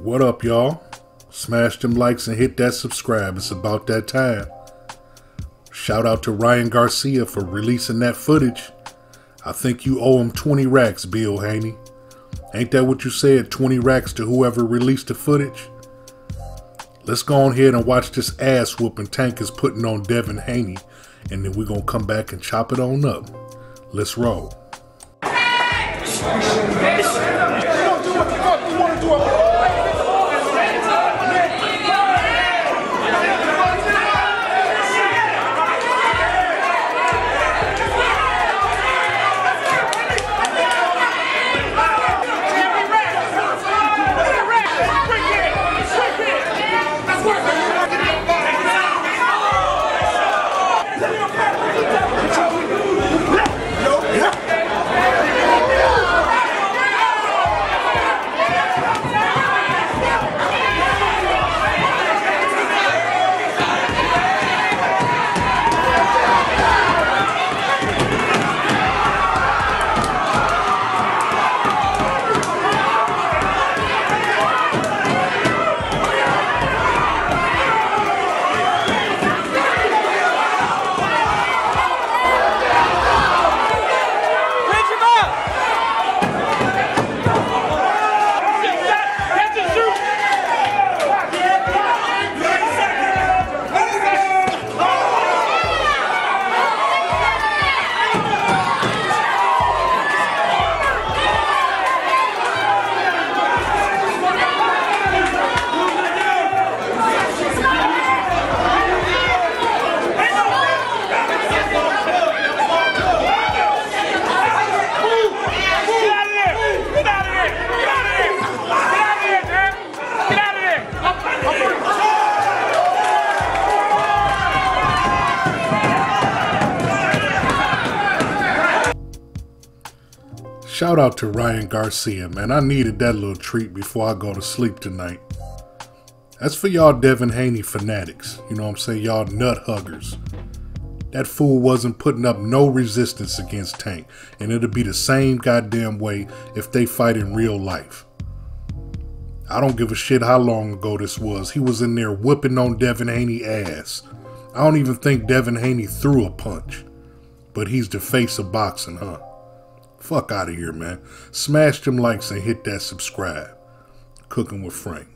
What up, y'all? Smash them likes and hit that subscribe. It's about that time. Shout out to Ryan Garcia for releasing that footage. I think you owe him 20 racks, Bill Haney. Ain't that what you said? 20 racks to whoever released the footage? Let's go on ahead and watch this ass whooping Tank is putting on Devin Haney, and then we're gonna come back and chop it on up. Let's roll. Pitch Shout out to Ryan Garcia, man. I needed that little treat before I go to sleep tonight. That's for y'all Devin Haney fanatics. You know what I'm saying? Y'all nut huggers. That fool wasn't putting up no resistance against Tank, and it'll be the same goddamn way if they fight in real life. I don't give a shit how long ago this was. He was in there whipping on Devin Haney ass. I don't even think Devin Haney threw a punch. But he's the face of boxing, huh? Fuck out of here, man. Smash them likes and hit that subscribe. Cooking with Frank.